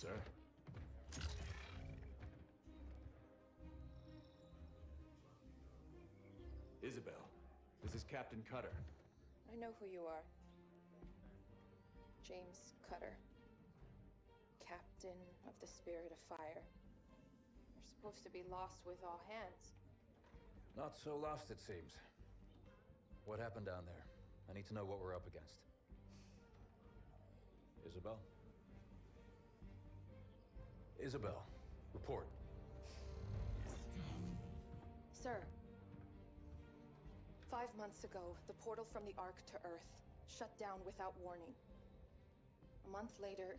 Sir? Isabel, this is Captain Cutter. I know who you are. James Cutter. Captain of the Spirit of Fire. You're supposed to be lost with all hands. Not so lost, it seems. What happened down there? I need to know what we're up against. Isabel? Isabel, report. Sir. Five months ago, the portal from the Ark to Earth shut down without warning. A month later,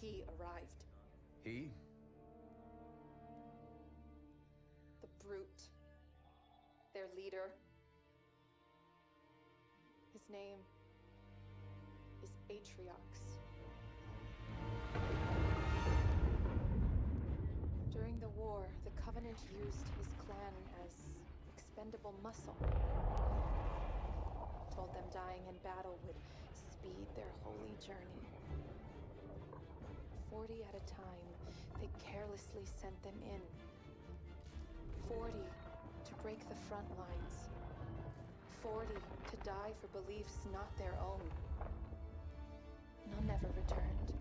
he arrived. He? The Brute. Their leader. His name is Atriox. During the war, the Covenant used his clan as expendable muscle. Told them dying in battle would speed their holy journey. Forty at a time, they carelessly sent them in. Forty to break the front lines. Forty to die for beliefs not their own. None ever returned.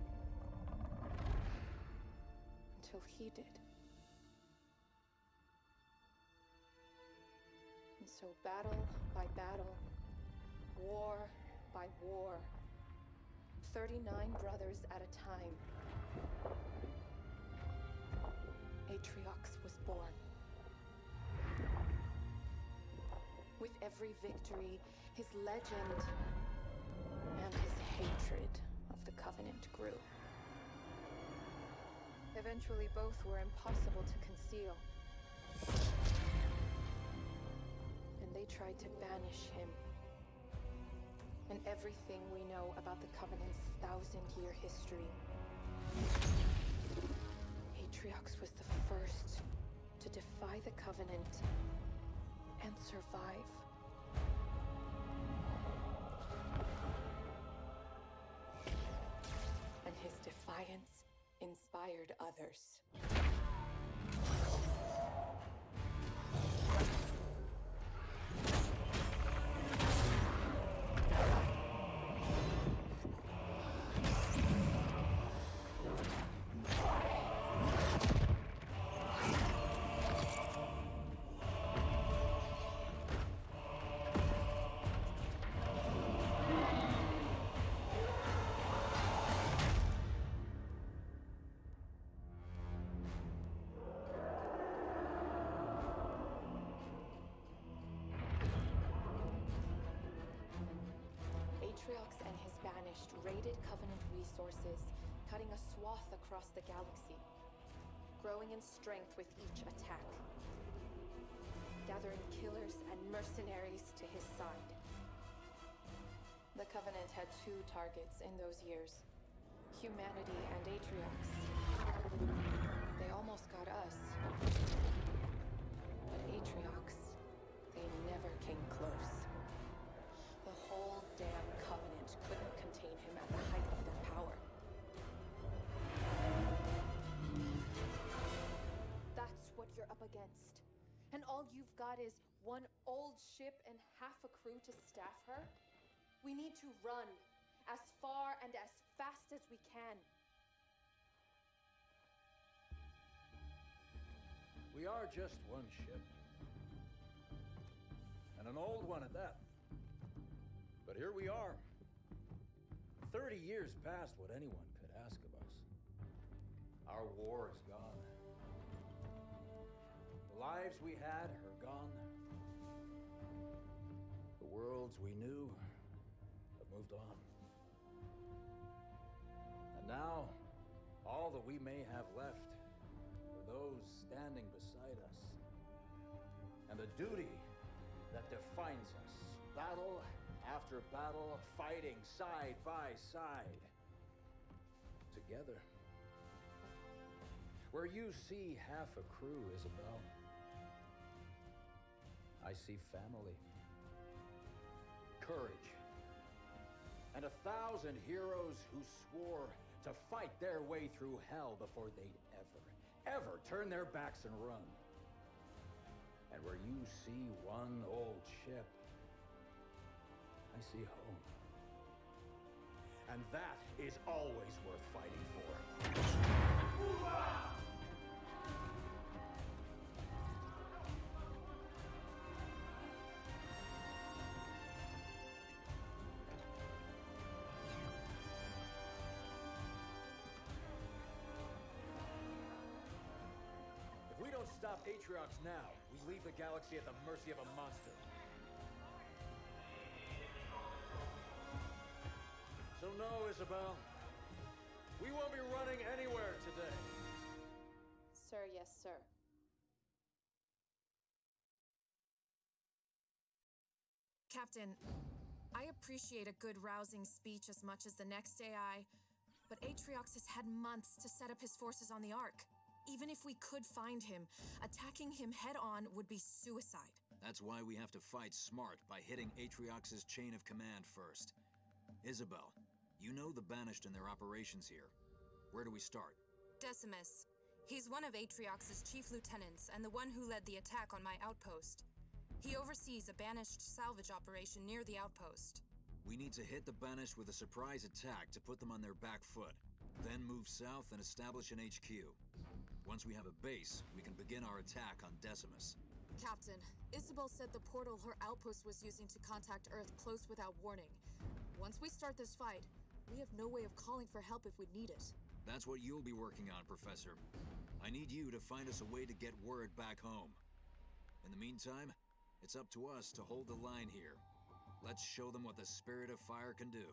Until he did. So battle by battle, war by war, 39 brothers at a time, Atriox was born. With every victory, his legend and his hatred of the Covenant grew. Eventually, both were impossible to conceal. And they tried to banish him. And everything we know about the Covenant's thousand-year history. Atriox was the first to defy the Covenant and survive. And his defiance inspired others. Raided Covenant resources, cutting a swath across the galaxy, growing in strength with each attack, gathering killers and mercenaries to his side. The Covenant had two targets in those years humanity and Atriox. They almost got us. But Atriox, they never came close. The whole damn against. And all you've got is one old ship and half a crew to staff her? We need to run as far and as fast as we can. We are just one ship. And an old one at that. But here we are. 30 years past what anyone could ask of us. Our war is gone. Lives we had are gone. The worlds we knew have moved on. And now, all that we may have left are those standing beside us. And the duty that defines us. Battle after battle, fighting side by side. Together. Where you see half a crew, Isabel, I see family, courage, and a thousand heroes who swore to fight their way through hell before they'd ever, ever turn their backs and run. And where you see one old ship, I see home. And that is always worth fighting for. Atriox now, we leave the galaxy at the mercy of a monster. So no, Isabel. We won't be running anywhere today. Sir, yes, sir. Captain, I appreciate a good rousing speech as much as the next AI, but Atriox has had months to set up his forces on the Ark. Even if we could find him, attacking him head on would be suicide. That's why we have to fight smart by hitting Atriox's chain of command first. Isabel, you know the Banished and their operations here. Where do we start? Decimus. He's one of Atriox's chief lieutenants and the one who led the attack on my outpost. He oversees a banished salvage operation near the outpost. We need to hit the Banished with a surprise attack to put them on their back foot. Then move south and establish an HQ. Once we have a base, we can begin our attack on Decimus. Captain, Isabel said the portal her outpost was using to contact Earth closed without warning. Once we start this fight, we have no way of calling for help if we need it. That's what you'll be working on, Professor. I need you to find us a way to get word back home. In the meantime, it's up to us to hold the line here. Let's show them what the Spirit of Fire can do.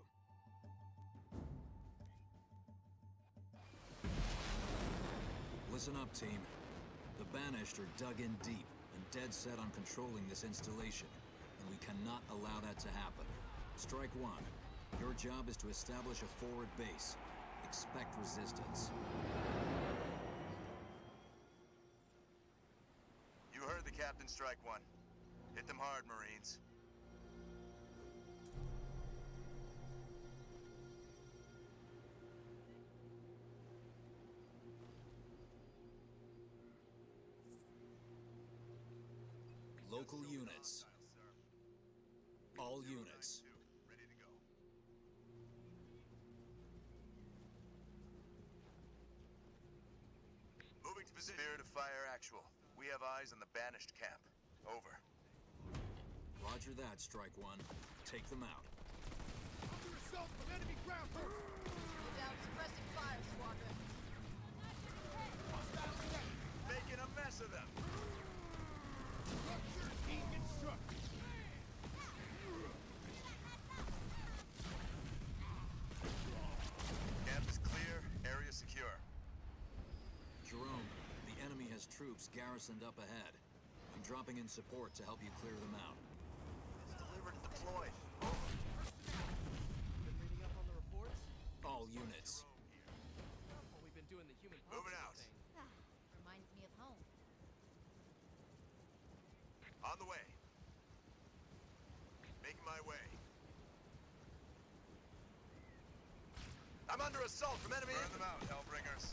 Listen up, team. The Banished are dug in deep and dead set on controlling this installation, and we cannot allow that to happen. Strike one. Your job is to establish a forward base. Expect resistance. You heard the captain strike one. Hit them hard, Marines. Units. All units. Ready to go. Moving to position. Spirit of Fire actual. We have eyes on the banished camp. Over. Roger that, Strike One. Take them out. Under assault from enemy ground forces! Down suppressing fire, Squadron. Hostile! Making a mess of them. Structure deconstruct! Camp is clear. Area secure. Jerome, the enemy has troops garrisoned up ahead. I'm dropping in support to help you clear them out. It's delivered and deployed. Been reading up on the reports? All units. Well, we've been doing the human Moving out. thing. Ah, reminds me of home. On the way. Making my way. I'm under assault from enemy. Burn them out, Hellbringers.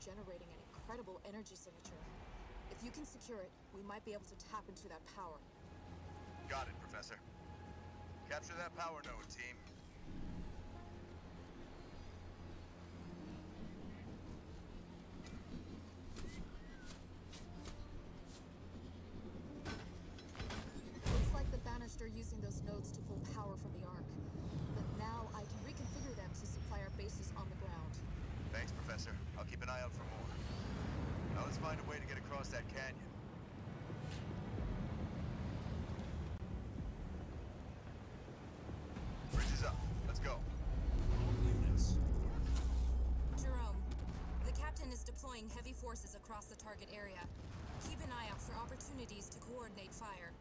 Generating an incredible energy signature. If you can secure it, we might be able to tap into that power. Got it, Professor. Capture that power node, team. Looks like the Banished are using those nodes to pull power from the Ark. But now I can reconfigure them to supply our bases on the ground. Thanks, Professor. I'll keep an eye out for more. Now let's find a way to get across that canyon. Deploying heavy forces across the target area. Keep an eye out for opportunities to coordinate fire.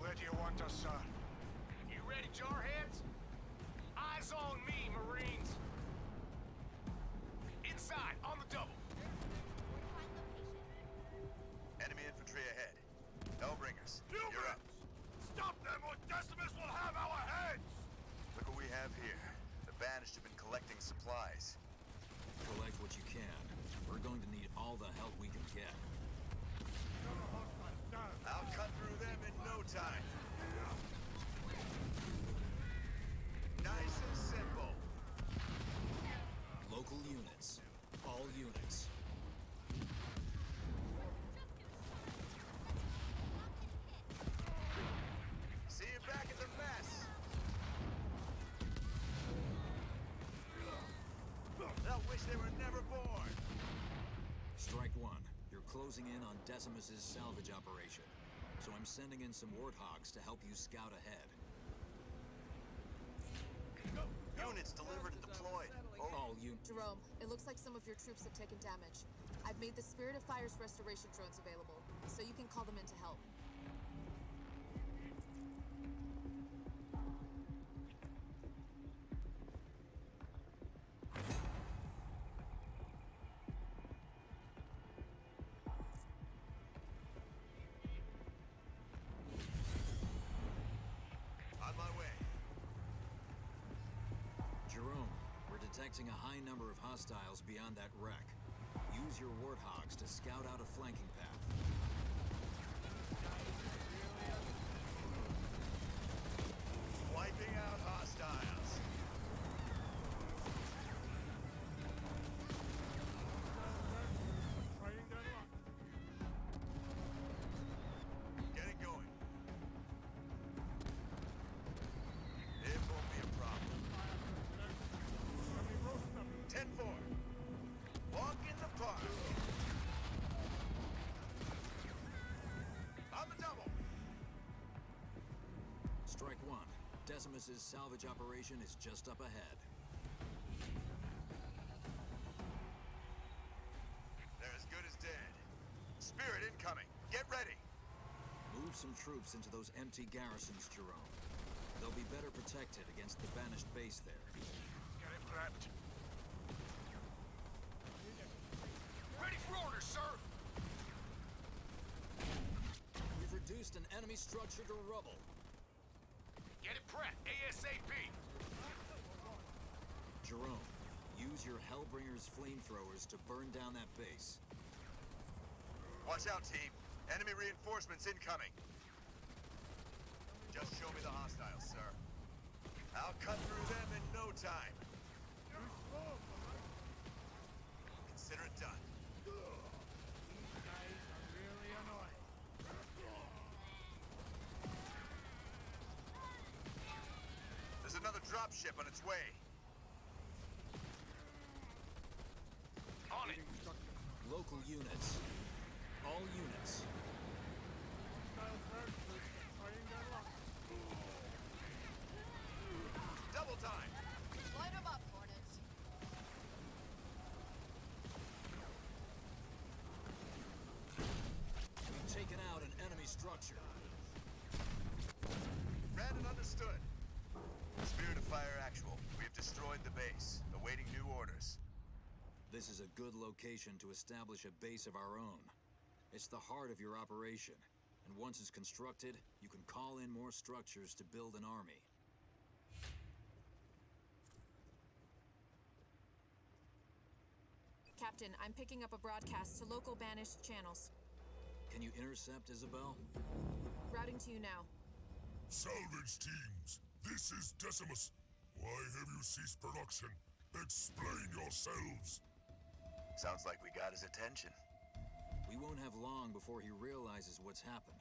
Where do you want us, sir? Have here. The Banished have been collecting supplies. Collect what you can. We're going to need all the help we can get. I'll cut through them in no time. Nice and simple. Local units. All units. See you back at the mess. They'll wish they were never born. Strike one. You're closing in on Decimus's salvage operation. So I'm sending in some warthogs to help you scout ahead. Units delivered and deployed. All un- Jerome, it looks like some of your troops have taken damage. I've made the Spirit of Fire's restoration drones available, so you can call them in to help. Detecting a high number of hostiles beyond that wreck. Use your warthogs to scout out a flanking path. Decimus's salvage operation is just up ahead. They're as good as dead. Spirit incoming. Get ready. Move some troops into those empty garrisons, Jerome. They'll be better protected against the banished base there. Get it prepped. Ready for orders, sir! We've reduced an enemy structure to rubble. Get it prepped, ASAP! Jerome, use your Hellbringer's flamethrowers to burn down that base. Watch out, team. Enemy reinforcements incoming. Just show me the hostiles, sir. I'll cut through them in no time. Consider it done. These guys are really annoying. There's another dropship on its way. On it! Local units. All units. Double time. Light 'em up, Hornets. We've taken out an enemy structure. Read and understood. Spirit of Fire Actual. We have destroyed the base. Awaiting new orders. This is a good location to establish a base of our own. It's the heart of your operation, and once it's constructed, you can call in more structures to build an army. Captain, I'm picking up a broadcast to local banished channels. Can you intercept, Isabel? Routing to you now. Salvage teams, this is Decimus. Why have you ceased production? Explain yourselves. Sounds like we got his attention. We won't have long before he realizes what's happened.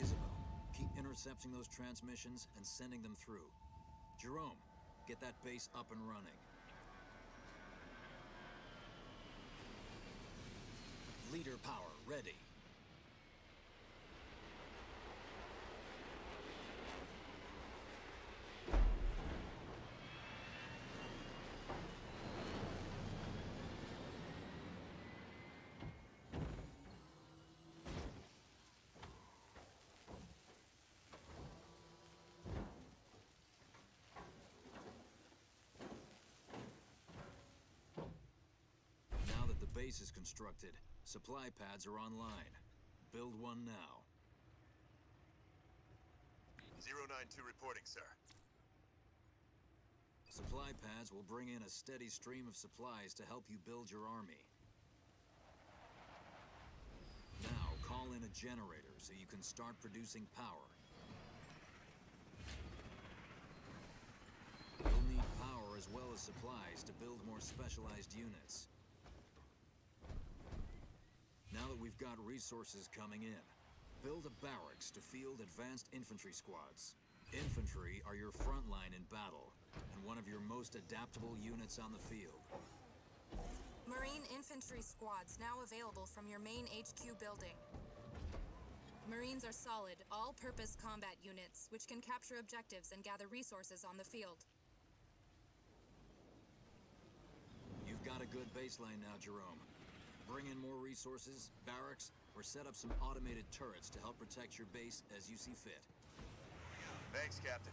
Isabel, keep intercepting those transmissions and sending them through. Jerome, get that base up and running. Leader power ready. Now that the base is constructed, supply pads are online. Build one now. 092 reporting, sir. Supply pads will bring in a steady stream of supplies to help you build your army. Now, call in a generator so you can start producing power. You'll need power as well as supplies to build more specialized units. Now that we've got resources coming in, build a barracks to field advanced infantry squads. Infantry are your front line in battle, and one of your most adaptable units on the field. Marine infantry squads now available from your main HQ building. Marines are solid, all-purpose combat units, which can capture objectives and gather resources on the field. You've got a good baseline now, Jerome. Bring in more resources, barracks, or set up some automated turrets to help protect your base as you see fit. Thanks, Captain.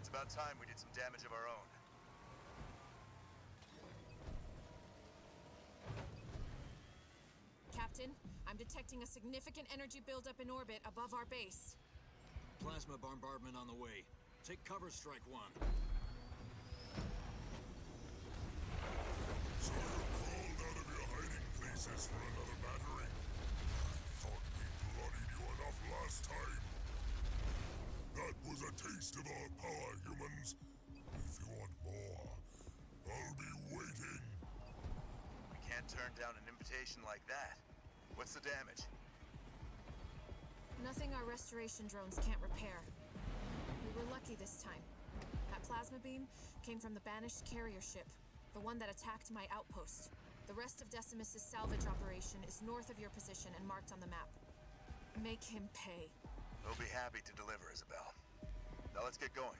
It's about time we did some damage of our own. Captain, I'm detecting a significant energy buildup in orbit above our base. Plasma bombardment on the way. Take cover, Strike One. So you crawled out of your hiding places for another battering? I thought we bloodied you enough last time. That was a taste of our power, humans. If you want more, I'll be waiting. We can't turn down an invitation like that. What's the damage? Nothing our restoration drones can't repair. We were lucky this time. That plasma beam came from the banished carrier ship, the one that attacked my outpost. The rest of Decimus's salvage operation is north of your position and marked on the map. Make him pay. We'll be happy to deliver, Isabel. Now let's get going.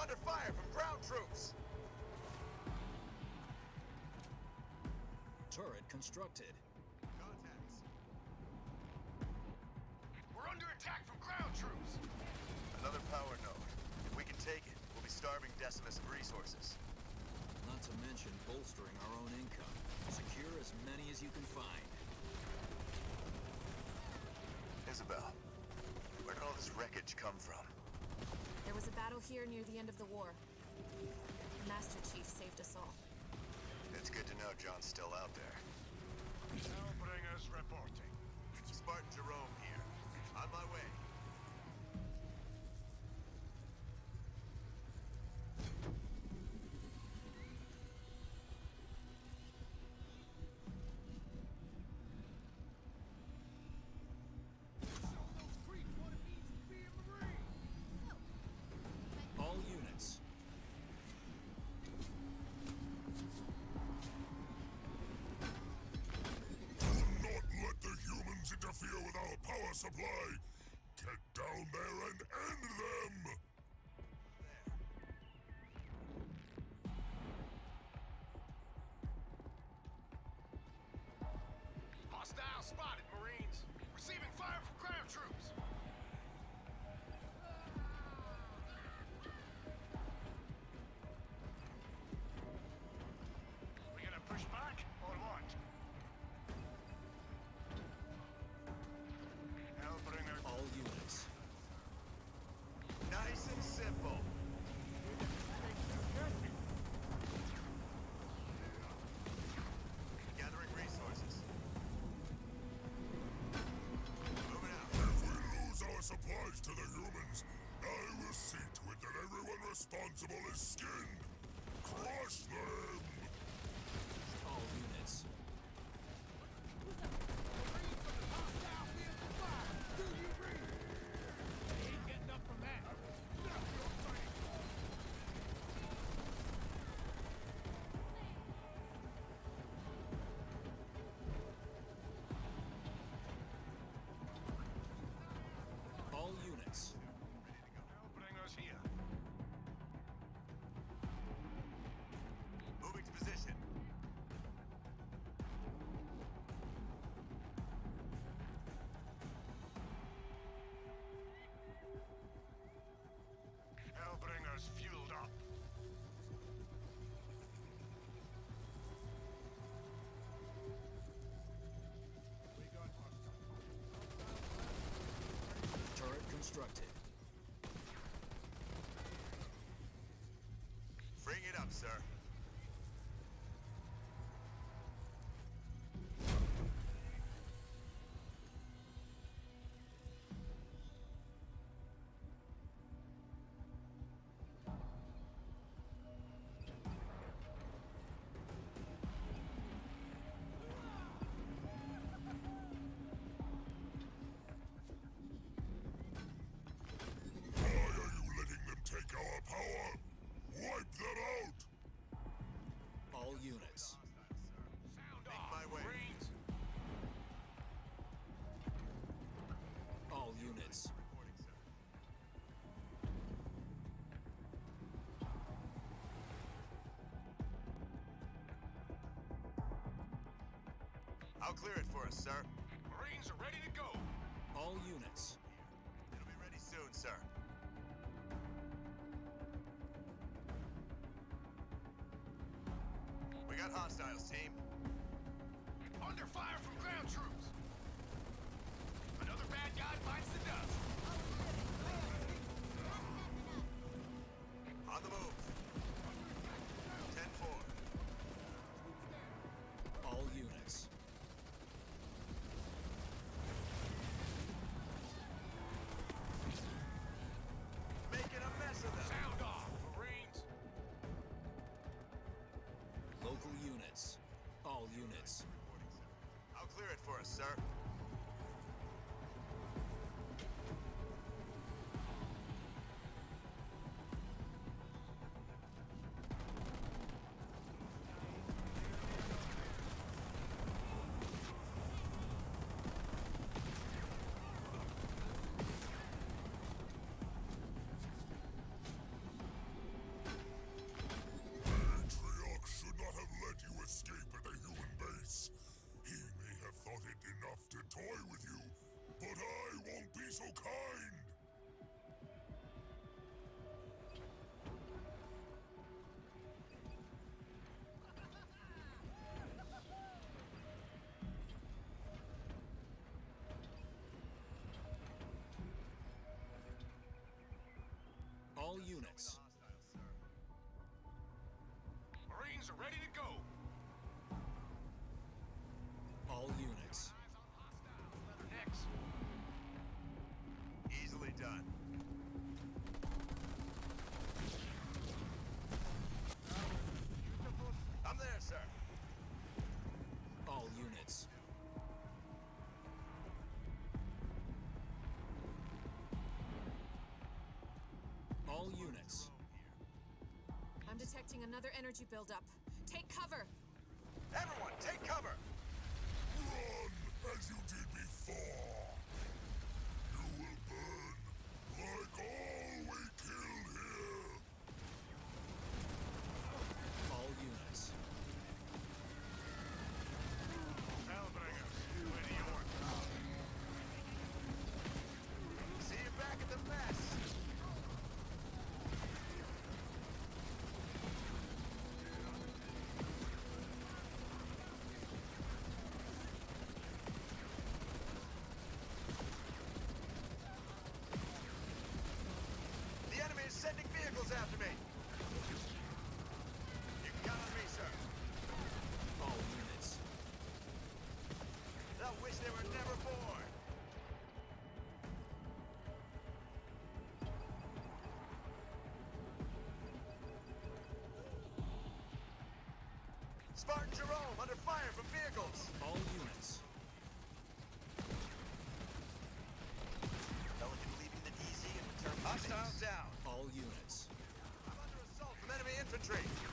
Under fire from ground troops! Turret constructed. Contacts. We're under attack from ground troops. Another power node. If we can take it, we'll be starving Decimus of resources. Not to mention bolstering our own income. Secure as many as you can find. Isabel, where did all this wreckage come from? Was a battle here near the end of the war. Master Chief saved us all. It's good to know John's still out there. Supply. Get down there and end them. Hostile spotted, supplies to the humans, I will see to it that everyone responsible is skinned. Crush them! sir. I'll clear it for us, sir. Marines are ready to go. All units. It'll be ready soon, sir. We got hostiles, team. Under fire! sir. all units. Marines are ready to go. All units. Easily done. detecting another energy buildup. Take cover! Everyone, take cover! Run, as you did before! is sending vehicles after me. You can count on me, sir. All units. I wish they were never born. Spartan Jerome under fire from vehicles. All units. Pelican leaving the DZ and returning. Hostiles out the.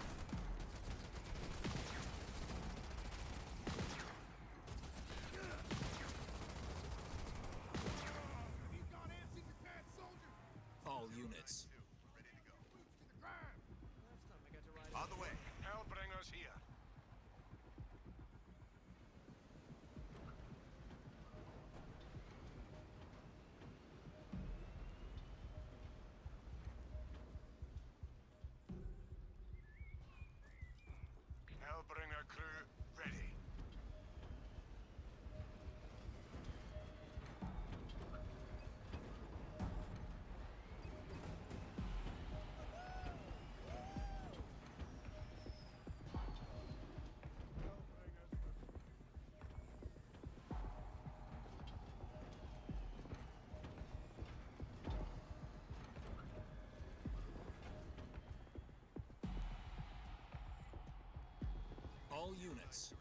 All units.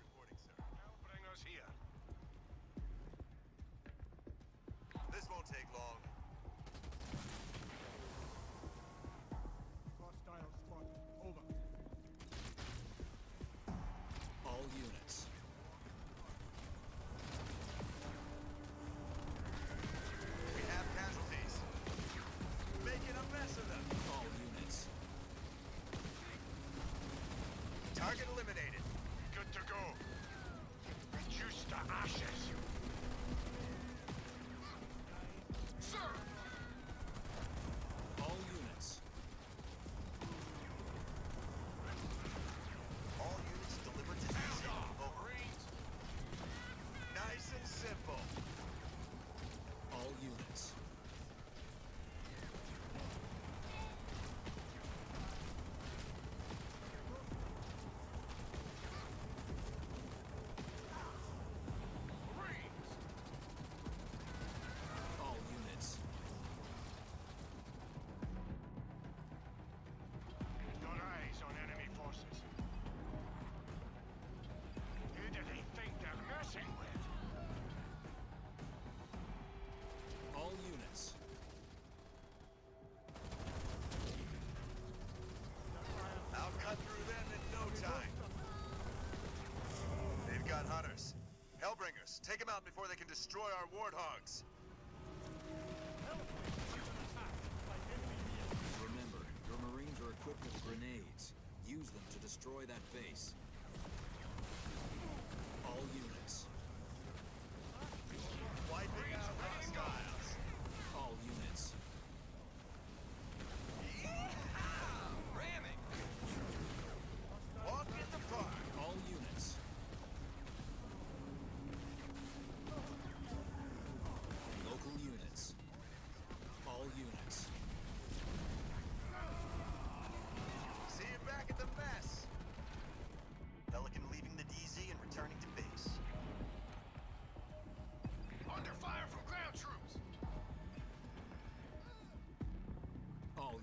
This won't take long. Take them out before they can destroy our warthogs. Remember, your marines are equipped with grenades. Use them to destroy that base.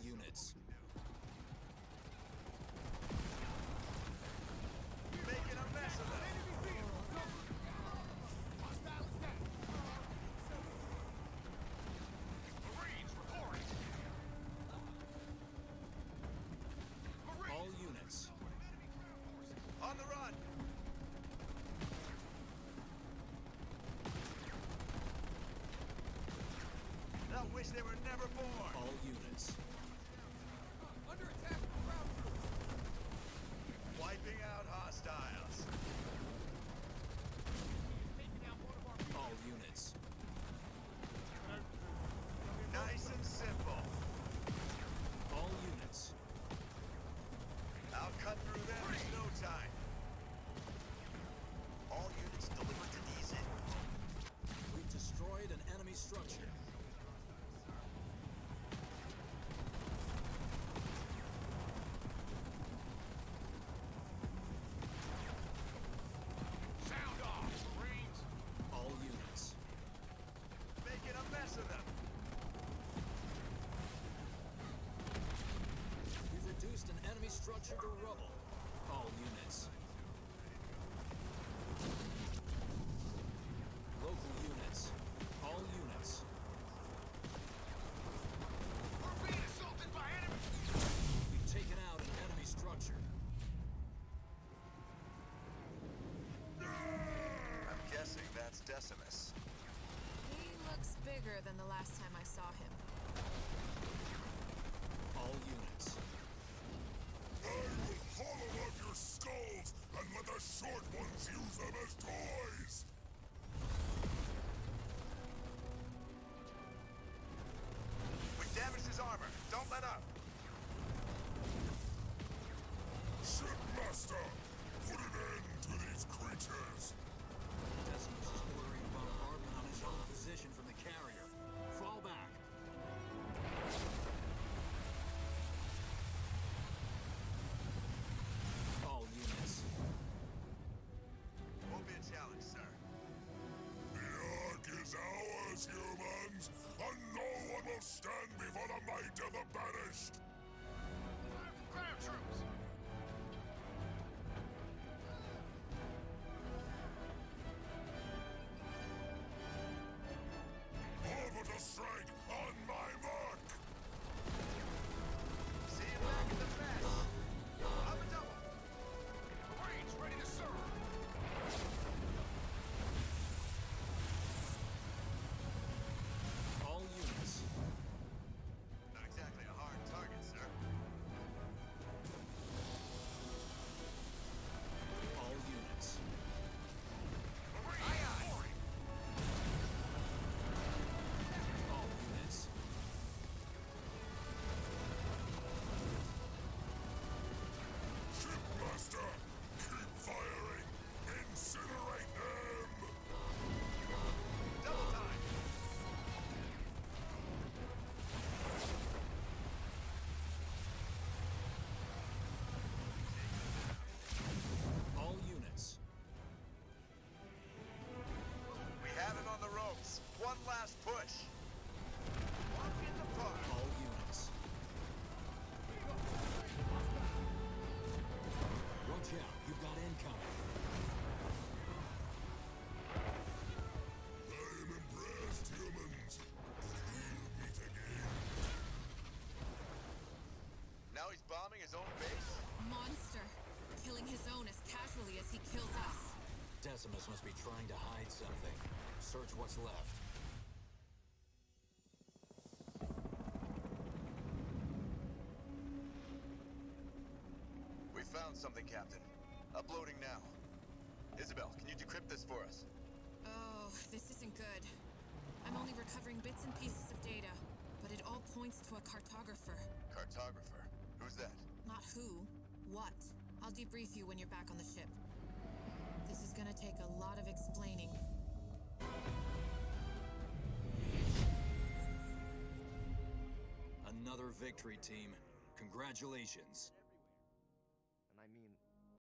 units. Making a mess of them! Marines report! All units. On the run! I wish they were never born! All units. structure to rubble. All units. Local units. All units. We're being assaulted by enemies. We've taken out an enemy structure. I'm guessing that's Decimus. He looks bigger than the last time I saw him. All units. Let the short ones use them as toys! One last push. Walk in the park. All units. Watch out, you've got incoming. I am impressed, humans! We'll meet again. Now he's bombing his own base. Monster! Killing his own as casually as he kills us. Decimus must be trying to hide something. Search what's left. Found Captain. Uploading now. Isabel, can you decrypt this for us? Oh, this isn't good. I'm only recovering bits and pieces of data, but it all points to a cartographer. Cartographer. Who's that? Not who, what. I'll debrief you when you're back on the ship. This is gonna take a lot of explaining. Another victory, team. Congratulations.